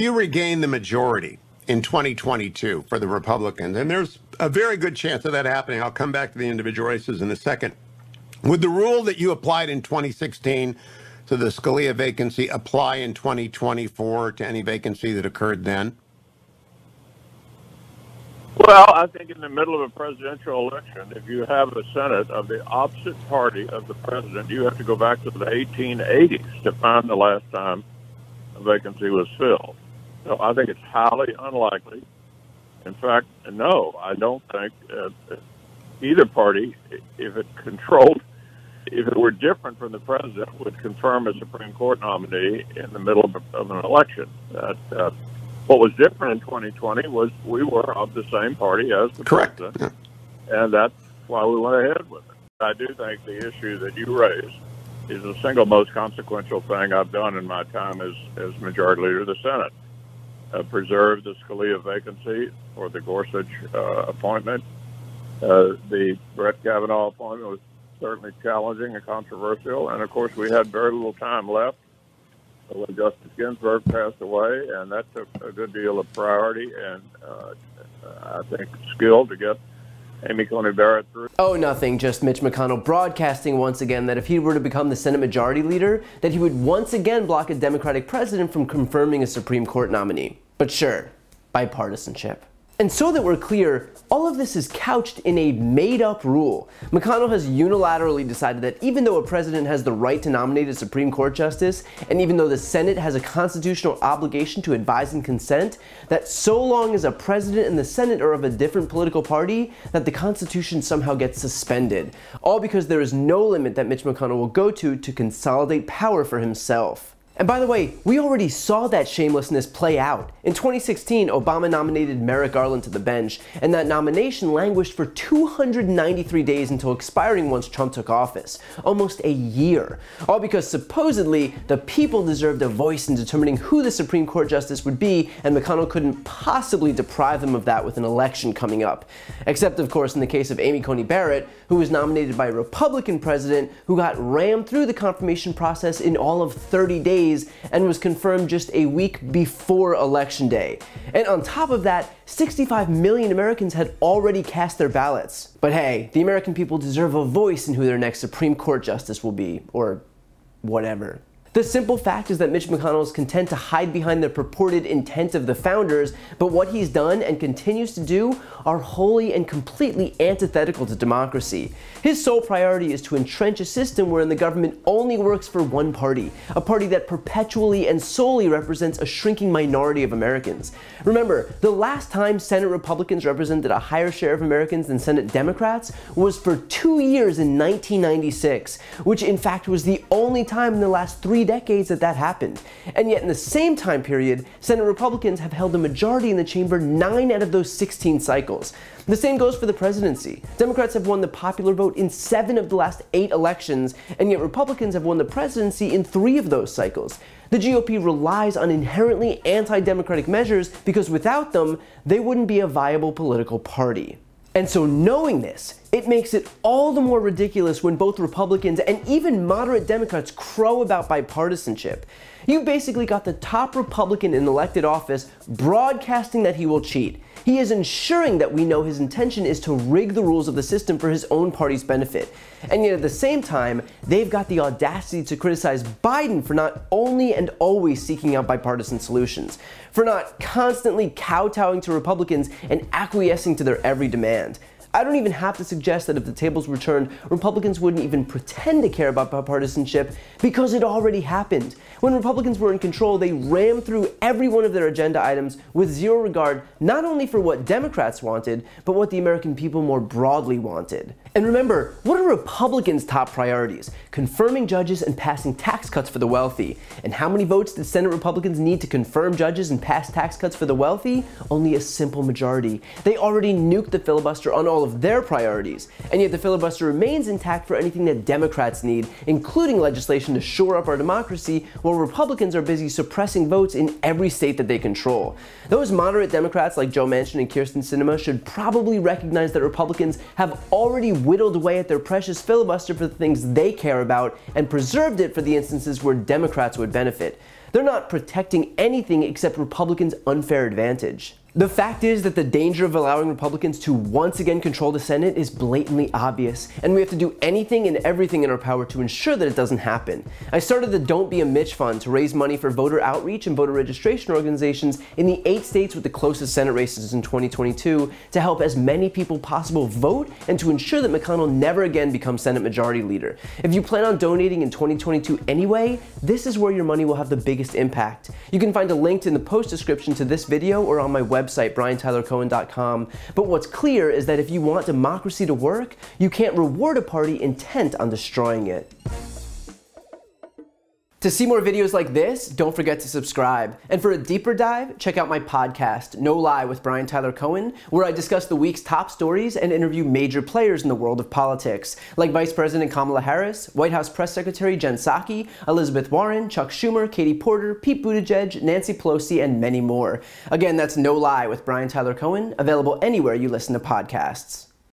you regain the majority in 2022 for the Republicans, and there's a very good chance of that happening. I'll come back to the individual races in a second. Would the rule that you applied in 2016 to the Scalia vacancy apply in 2024 to any vacancy that occurred then? Well, I think in the middle of a presidential election, if you have a Senate of the opposite party of the president, you have to go back to the 1880s to find the last time a vacancy was filled. So I think it's highly unlikely. In fact, no, I don't think uh, either party, if it controlled, if it were different from the president, would confirm a Supreme Court nominee in the middle of, of an election. That uh, what was different in 2020 was we were of the same party as the Correct. president, and that's why we went ahead with it. I do think the issue that you raised is the single most consequential thing I've done in my time as, as Majority Leader of the Senate. Uh, preserve the Scalia vacancy or the Gorsuch uh, appointment. Uh, the Brett Kavanaugh appointment was certainly challenging and controversial, and of course, we had very little time left when Justice Ginsburg passed away, and that took a good deal of priority and uh, I think skill to get Barrett. Oh, nothing. Just Mitch McConnell broadcasting once again that if he were to become the Senate Majority Leader, that he would once again block a Democratic president from confirming a Supreme Court nominee. But sure, bipartisanship. And so that we're clear, all of this is couched in a made up rule. McConnell has unilaterally decided that even though a president has the right to nominate a Supreme Court justice, and even though the Senate has a constitutional obligation to advise and consent, that so long as a president and the Senate are of a different political party, that the Constitution somehow gets suspended. All because there is no limit that Mitch McConnell will go to to consolidate power for himself. And by the way, we already saw that shamelessness play out. In 2016, Obama nominated Merrick Garland to the bench, and that nomination languished for 293 days until expiring once Trump took office. Almost a year. All because supposedly the people deserved a voice in determining who the Supreme Court justice would be, and McConnell couldn't possibly deprive them of that with an election coming up. Except, of course, in the case of Amy Coney Barrett, who was nominated by a Republican president who got rammed through the confirmation process in all of 30 days and was confirmed just a week before Election Day. And on top of that, 65 million Americans had already cast their ballots. But hey, the American people deserve a voice in who their next Supreme Court justice will be, or whatever. The simple fact is that Mitch McConnell is content to hide behind the purported intent of the founders, but what he's done and continues to do are wholly and completely antithetical to democracy. His sole priority is to entrench a system wherein the government only works for one party, a party that perpetually and solely represents a shrinking minority of Americans. Remember, the last time Senate Republicans represented a higher share of Americans than Senate Democrats was for two years in 1996, which in fact was the only time in the last three three decades that that happened. And yet in the same time period, Senate Republicans have held a majority in the chamber nine out of those 16 cycles. The same goes for the presidency. Democrats have won the popular vote in seven of the last eight elections, and yet Republicans have won the presidency in three of those cycles. The GOP relies on inherently anti-democratic measures because without them, they wouldn't be a viable political party. And so knowing this, it makes it all the more ridiculous when both Republicans and even moderate Democrats crow about bipartisanship. You've basically got the top Republican in elected office broadcasting that he will cheat. He is ensuring that we know his intention is to rig the rules of the system for his own party's benefit. And yet at the same time, they've got the audacity to criticize Biden for not only and always seeking out bipartisan solutions, for not constantly kowtowing to Republicans and acquiescing to their every demand. I don't even have to suggest that if the tables were turned, Republicans wouldn't even pretend to care about bipartisanship because it already happened. When Republicans were in control, they rammed through every one of their agenda items with zero regard not only for what Democrats wanted, but what the American people more broadly wanted. And remember, what are Republicans' top priorities? Confirming judges and passing tax cuts for the wealthy. And how many votes did Senate Republicans need to confirm judges and pass tax cuts for the wealthy? Only a simple majority. They already nuked the filibuster on all of their priorities. And yet the filibuster remains intact for anything that Democrats need, including legislation to shore up our democracy, while Republicans are busy suppressing votes in every state that they control. Those moderate Democrats like Joe Manchin and Kyrsten Sinema should probably recognize that Republicans have already whittled away at their precious filibuster for the things they care about and preserved it for the instances where Democrats would benefit. They're not protecting anything except Republicans' unfair advantage. The fact is that the danger of allowing Republicans to once again control the Senate is blatantly obvious, and we have to do anything and everything in our power to ensure that it doesn't happen. I started the Don't Be a Mitch Fund to raise money for voter outreach and voter registration organizations in the eight states with the closest Senate races in 2022 to help as many people possible vote and to ensure that McConnell never again becomes Senate Majority Leader. If you plan on donating in 2022 anyway, this is where your money will have the biggest impact. You can find a link in the post description to this video or on my website website, briantylercohen.com. But what's clear is that if you want democracy to work, you can't reward a party intent on destroying it. To see more videos like this, don't forget to subscribe. And for a deeper dive, check out my podcast, No Lie with Brian Tyler Cohen, where I discuss the week's top stories and interview major players in the world of politics, like Vice President Kamala Harris, White House Press Secretary Jen Psaki, Elizabeth Warren, Chuck Schumer, Katie Porter, Pete Buttigieg, Nancy Pelosi, and many more. Again, that's No Lie with Brian Tyler Cohen, available anywhere you listen to podcasts.